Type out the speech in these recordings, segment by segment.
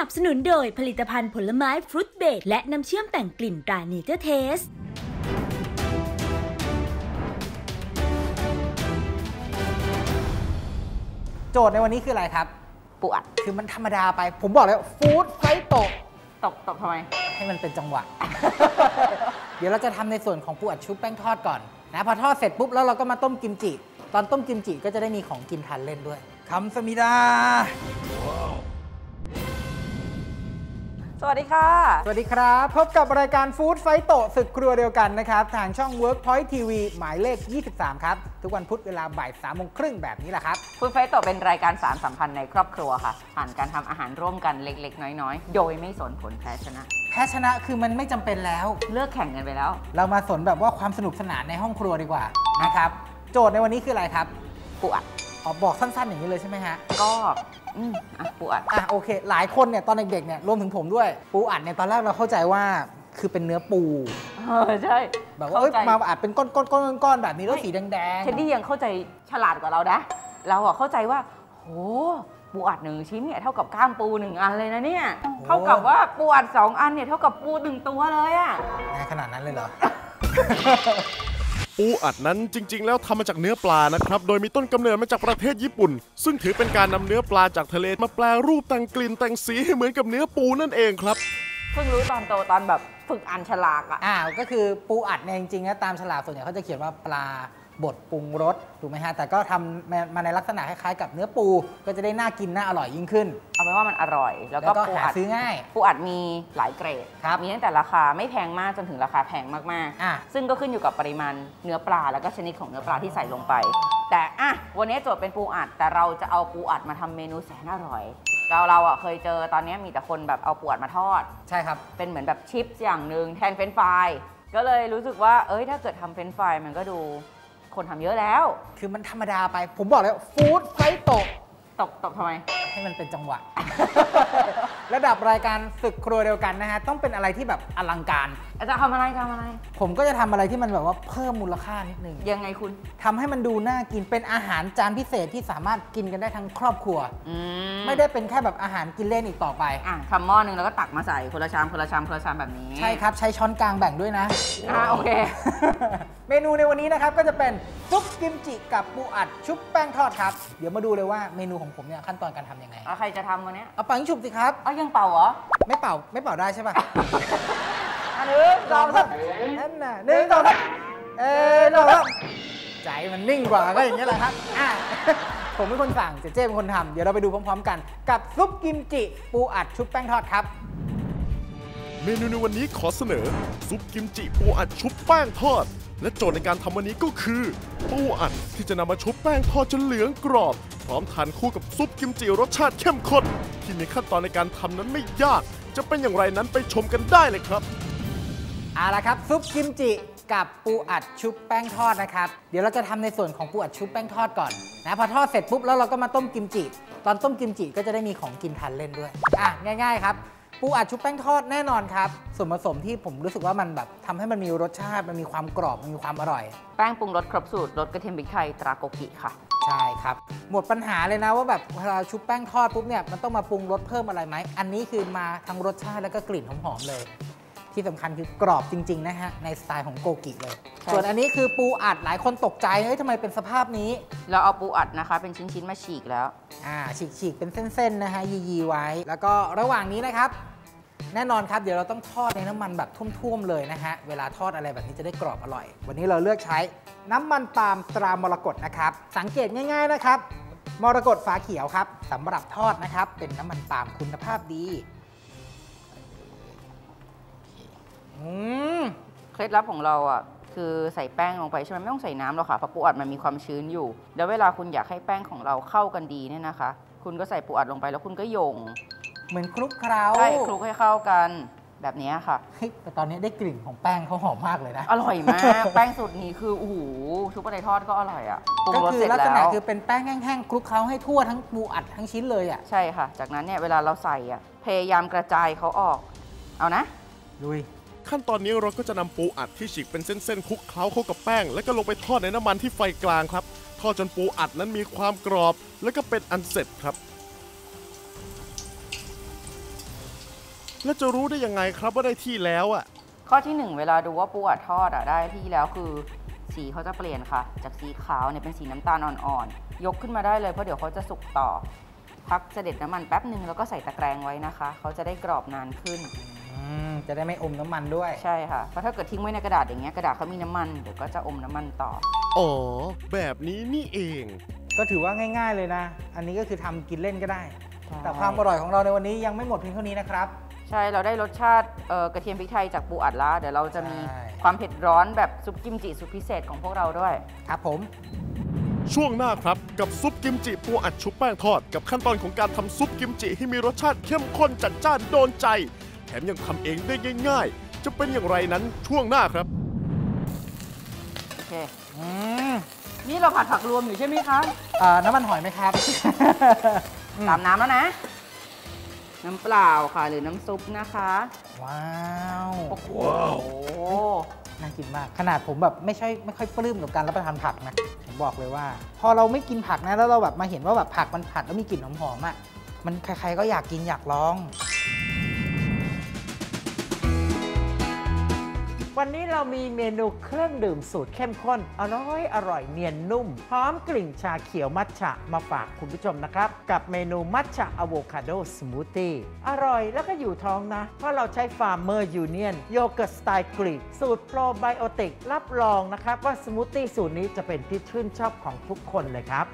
นับสนุนโดยผลิตภัณฑ์ผลไม้ฟรุตเบรดและน้ำเชื่อมแต่งกลิ่นตราเนเจอร์เทสโจทย์ในวันนี้คืออะไรครับปูอัดคือมันธรรมดาไป ผมบอกแล้วฟู้ดไฟโตะตกตกทำไม ให้มันเป็นจังหวะ เดี๋ยวเราจะทำในส่วนของปูอัดชุบแป้งทอดก่อนนะพอทอดเสร็จปุ๊บแล้วเราก็มาต้มกิมจิ ตอนต้มกิมจิก็จะได้มีของกินทานเล่นด้วยคำสมิดา สวัสดีค่ะ สวัสดีครับ พบกับรายการฟู้ดไฟโตะศึกครัวเดียวกันนะครับ ทางช่อง Workpoint TV หมายเลข 23 ครับ ทุกวันพุธเวลาบ่าย3โมงครึ่งแบบนี้แหละครับฟูดไฟโตเป็นรายการสารสัมพันธ์ในครอบครัวค่ะ ผ่านการทำอาหารร่วมกันเล็กๆ น้อยๆ โดยไม่สนผลแพ้ชนะ แพ้ชนะคือมันไม่จำเป็นแล้ว เลิกแข่งกันไปแล้ว เรามาสนแบบว่าความสนุกสนานในห้องครัวดีกว่านะครับ โจทย์ในวันนี้คืออะไรครับปูอัด อ๋อบอกสั้นๆอย่างนี้เลยใช่ไหมฮะ ก็อืมอะปูอัดอะโอเค หลายคนเนี่ยตอนเด็กๆเนี่ยรวมถึงผมด้วย ปูอัดเนี่ยตอนแรกเราเข้าใจว่าคือเป็นเนื้อปู เออใช่แบบว่าเอ้ยเข้ใจมาอัดเป็นก้อนๆๆๆแบบนี้แล้วสีแดงเท็ดดี้ยังเข้าใจฉลาดกว่าเรานะเราอะเข้าใจว่าโหปูอัดหนึ่งชิ้นเนี่ยเท่ากับก้ามปูหนึ่งอันเลยนะเนี่ยเท่ากับว่าปูอัดสองอันเนี่ยเท่ากับปูหนึ่งตัวเลยอะในขนาดนั้นเลยเหรอ ปูอัดนั้นจริง ๆ แล้วทำมาจากเนื้อปลานะครับ โดยมีต้นกำเนิดมาจากประเทศญี่ปุ่น ซึ่งถือเป็นการนำเนื้อปลาจากทะเลมาแปลรูปแต่งกลิ่นแต่งสีให้เหมือนกับเนื้อปูนั่นเองครับ เพิ่งรู้ตอนโตตอนแบบฝึกอ่านฉลากอะอ่าก็คือปูอัดเนี่ยจริงๆนะตามฉลากส่วนใหญ่เขาจะเขียนว่าปลา บดปรุงรสถูกไหมฮะแต่ก็ทำมามาในลักษณะคล้ายๆกับเนื้อปู ก็จะได้น่ากินน่าอร่อยยิ่งขึ้น เอาเป็นว่ามันอร่อย แล้วแล้ก็วก็ปูหาอัดซื้อง่ายปูอัดมีหลายเกรดครับมีตั้งแต่ราคาไม่แพงมากจนถึงราคาแพงมากอะๆซึ่งก็ขึ้นอยู่กับปริมาณเนื้อปลาแล้วก็ชนิดของเนื้อปลาที่ใส่ลงไป แต่อะวันนี้โจทย์เป็นปูอัด แต่เราจะเอาปูอัดมาทำเมนูแสนอร่อยเราเราอะเคยเจอตอนนี้มีแต่คนแบบเอาปูอัดมาทอด ใช่ครับเป็นเหมือนแบบ chips อย่างหนึ่งแทนเฟรนช์ฟรายก็เลยรู้สึกว่า เอ้ย ถ้าเกิดทำเฟรนช์ฟรายมันก็ดู คนทำเยอะแล้ว คือมันธรรมดาไป ผมบอกแล้ว Food Fightoตกตกทำไม ให้มันเป็นจังหวะ ระดับรายการศึกครัวเดียวกันนะฮะ ต้องเป็นอะไรที่แบบอลังการ อาจารย์ทำอะไรทำอะไร ผมก็จะทำอะไรที่มันแบบว่าเพิ่มมูลค่านิดนึงยังไงคุณทำให้มันดูน่ากินเป็นอาหารจานพิเศษที่สามารถกินกันได้ทั้งครอบครัวอืไม่ได้เป็นแค่แบบอาหารกินเล่นอีกต่อไปอะทำหม้อหนึงแล้วก็ตักมาใส่คนละชามคนละชามคนละชามแบบนี้ ใช่ครับ ใช้ช้อนกลางแบ่งด้วยนะอ่าโอเค เมนูในวันนี้นะครับก็จะเป็นซุปกิมจิกับปูอัดชุบแป้งทอดครับ เดี๋ยวมาดูเลยว่าเมนูของผมเนี่ยขั้นตอนการทำยังไงเอาใครจะทำวันเนี้ยเอาปังฉุบสิครับเอายังเป่าเหรอไม่เป่าไม่เป่าได้ใช่ป่ะ อันหนึ่งสองสามนั่นน่ะหนึ่งสองสามเอ้ยสองสามใจมันนิ่งกว่าก็อย่างนี้แหละครับอะผมเป็นคนสั่งเจเจเป็นคนทำเดี๋ยวเราไปดูพร้อม ๆ กัน กับซุปกิมจิ ปูอัดชุบแป้งทอดครับ เมนูในวันนี้ขอเสนอ ซุปกิมจิปูอัดชุบแป้งทอด และโจทย์ในการทำวันนี้ก็คือ ปูอัดที่จะนำมาชุบแป้งทอดจนเหลืองกรอบ พร้อมทานคู่กับซุปกิมจิรสชาติเข้มข้นที่มีขั้นตอนในการทำนั้นไม่ยาก จะเป็นอย่างไรนั้นไปชมกันได้เลยครับ เอาละครับซุปกิมจิกับปูอัดชุบแป้งทอดนะครับ เดี๋ยวเราจะทำในส่วนของปูอัดชุบแป้งทอดก่อนนะพอทอดเสร็จปุ๊บแล้วเราก็มาต้มกิมจิ ตอนต้มกิมจิก็จะได้มีของกินทานเล่นด้วยอะง่าย ๆ ครับปูอัดชุบแป้งทอดแน่นอนครับส่วนผสมที่ผมรู้สึกว่ามันแบบทำให้มันมีรสชาติมันมีความกรอบมันมีความอร่อย แป้งปรุงรสครบสูตรรสกระเทียมพริกไทยตราโกกิค่ะใช่ครับหมดปัญหาเลยนะว่าแบบเวลาชุบแป้งทอดปุ๊บเนี่ยมันต้องมาปรุงรสเพิ่มอะไรไหมอันนี้คือมาทั้งรสชาติแล้วก็กลิ่นหอมๆเลย ที่สำคัญคือกรอบจริง ๆ นะฮะ ในสไตล์ของโกกิเลยใช่ส่วนอันนี้คือปูอัดหลายคนตกใจเฮ้ยทำไมเป็นสภาพนี้ เราเอาปูอัดนะคะ เป็นชิ้น ๆ มาฉีกแล้ว อ่า ฉีก ๆ เป็นเส้น ๆ นะฮะ ยีๆไว้ แล้วก็ระหว่างนี้นะครับ แน่นอนครับ เดี๋ยวเราต้องทอดในน้ำมันแบบท่วม ๆ เลยนะฮะ เวลาทอดอะไรแบบนี้จะได้กรอบอร่อย วันนี้เราเลือกใช้น้ำมันปาล์มตรามรกตนะครับ สังเกตง่าย ๆ นะครับ มรกตฝาเขียวครับสำหรับทอดนะครับ เป็นน้ำมันปาล์มคุณภาพดี เคล็ดลับของเราอะคือใส่แป้งลงไปใช่ไหมไม่ต้องใส่น้ำหรอกค่ะเพราะปูอัดมันมีความชื้นอยู่ แล้วเวลาคุณอยากให้แป้งของเราเข้ากันดีเนี่ยนะคะ คุณก็ใส่ปูอัดลงไปแล้วคุณก็โยงเหมือนคลุกเคล้าใช่คลุกให้เข้ากันแบบนี้ค่ะเฮ้ยแต่ตอนนี้ได้กลิ่นของแป้งเขาหอมมากเลยนะ อร่อยมาก แป้งสูตรนี้คือโอ้โหชุบอะไรทอดก็อร่อยอะปรุงก็รสคืเสร็อจลักษแล้ณะวคือเป็นแป้งแห้งๆคลุกเคล้าให้ทั่วทั้งปูอัดทั้งชิ้นเลยอะใช่ค่ะ จากนั้นเนี่ยเวลาเราใส่อะพยายามกระจายเขาออก เอานะลุย ขั้นตอนนี้เราก็จะนำปูอัดที่ฉีกเป็นเส้นๆคลุกเคล้าเข้ากับแป้ง แล้วก็ลงไปทอดในน้ำมันที่ไฟกลางครับ ทอดจนปูอัดนั้นมีความกรอบ แล้วก็เป็นอันเสร็จครับ แล้วจะรู้ได้ยังไงครับว่าได้ที่แล้วอะ ข้อที่หนึ่งเวลาดูว่าปูอัดทอดอะได้ที่แล้วคือสีเขาจะเปลี่ยนค่ะ จากสีขาวเนี่ยเป็นสีน้ำตาลอ่อนๆ ยกขึ้นมาได้เลยเพราะเดี๋ยวเขาจะสุกต่อ พักเสด็จน้ำมันแป๊บหนึ่งแล้วก็ใส่ตะแกรงไว้นะคะ เขาจะได้กรอบนานขึ้น จะได้ไม่อมน้ำมันด้วย ใช่ค่ะ เพราะถ้าเกิดทิ้งไว้ในกระดาษอย่างเงี้ยกระดาษเขามีน้ำมันเดี๋ยวก็จะอมน้ำมันต่อ อ๋อ แบบนี้นี่เอง ก็ถือว่าง่าย ๆเลยนะ อันนี้ก็คือทำกินเล่นก็ได้ใช่แต่ความอร่อยของเราในวันนี้ยังไม่หมดเพียงเท่านี้นะครับ ใช่ เราได้รสชาติเอ่อกระเทียมพริกไทยจากปูอัดแล้วเดี๋ยวเราจะมีใช่ความเผ็ดร้อนแบบซุปกิมจิสุดพิเศษของพวกเราด้วย ครับผมช่วงหน้าครับ กับซุปกิมจิปูอัดชุบแป้งทอด กับขั้นตอนของการทำซุปกิมจิให้มีรสชาติเข้มข้นจัดจ้านโดนใจแถมยังทำเองได้ง่ายๆ จะเป็นอย่างไรนั้นช่วงหน้าครับ โอเคอืมนี่เราผัดผักรวมอยู่ใช่ไหมคะเอ่อน้ำมันหอยไหมครับอืมตามน้ำแล้วนะ น้ำเปล่าค่ะหรือน้ำซุปนะคะ ว้าวโอ้โหน่ากินมาก ขนาดผมแบบไม่ใช่ไม่ค่อยปลื้มกับการรับประทานผักนะ ผมบอกเลยว่า พอเราไม่กินผักนะแล้วเราแบบมาเห็นว่าแบบผักมันผัดแล้วมีกลิ่นหอมๆอะ มันใครๆก็อยากกินอยากลอง วันนี้เรามีเมนูเครื่องดื่มสูตรเข้มข้น อร่อยอร่อยเนียนนุ่ม พร้อมกลิ่นชาเขียวมัทฉะมาฝากคุณผู้ชมนะครับ กับเมนูมัทฉะอะโวคาโดสมูทตี้อร่อยแล้วก็อยู่ท้องนะ เพราะเราใช้ Farmer Union โยเกิร์ตสไตล์กรีก สูตรโปรไบโอติกรับรองนะครับ ว่าสมูทตี้สูตรนี้จะเป็นที่ชื่นชอบของทุกคนเลยครับ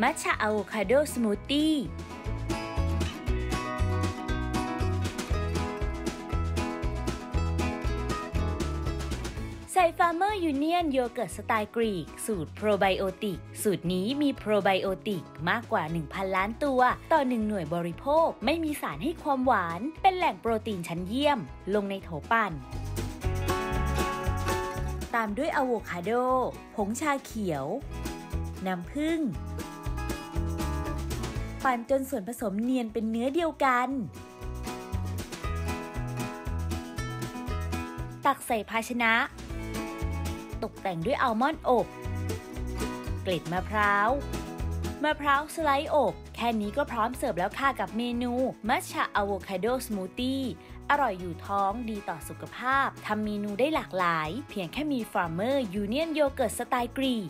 มัทฉะอะโวคาโดสมูทตี้ ใส่ Farmer Union โยเกิร์ตสไตล์กรีก สูตรโปรไบโอติก สูตรนี้มีโปรไบโอติกมากกว่า 1,000 ล้านตัว ต่อ 1 หน่วยบริโภค ไม่มีสารให้ความหวาน เป็นแหล่งโปรตีนชั้นเยี่ยม ลงในโถปั่นตามด้วยอะโวคาโด ผงชาเขียว น้ำผึ้ง ปั่นจนส่วนผสมเนียนเป็นเนื้อเดียวกัน ตักใส่ภาชนะ ตกแต่งด้วยอัลมอนด์อบเกล็ดมะพร้าวมะพร้าวสไลด์อบแค่นี้ก็พร้อมเสิร์ฟแล้วค่ะกับเมนูมัทฉะอะโวคาโดสมูทตี้อร่อยอยู่ท้องดีต่อสุขภาพทำเมนูได้หลากหลาย เพียงแค่มี Farmer Union โยเกิร์ตสไตล์กรีก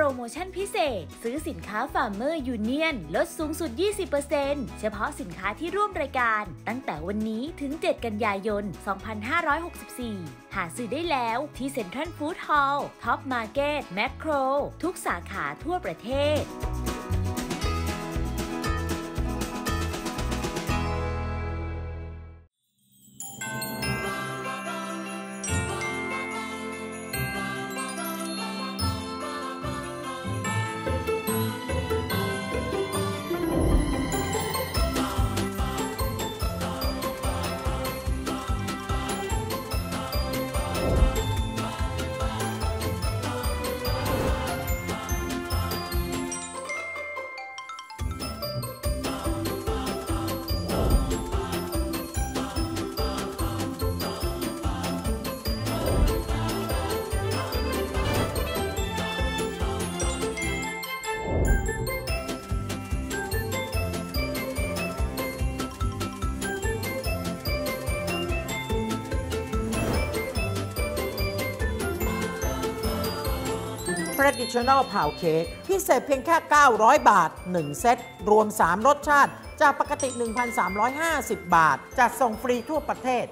โปรโมชั่นพิเศษ ซื้อสินค้า Farmer Union ลดสูงสุด 20%เฉพาะสินค้าที่ร่วมรายการ ตั้งแต่วันนี้ถึง 7 กันยายน 2564 หาซื้อได้แล้วที่ Central Food Hall Tops Market Makro ทุกสาขาทั่วประเทศ Traditional Pound Cake พิเศษเพียงแค่ 900 บาท 1 เซต รวม 3 รสชาติ จากปกติ 1,350 บาท จัดส่งฟรีทั่วประเทศ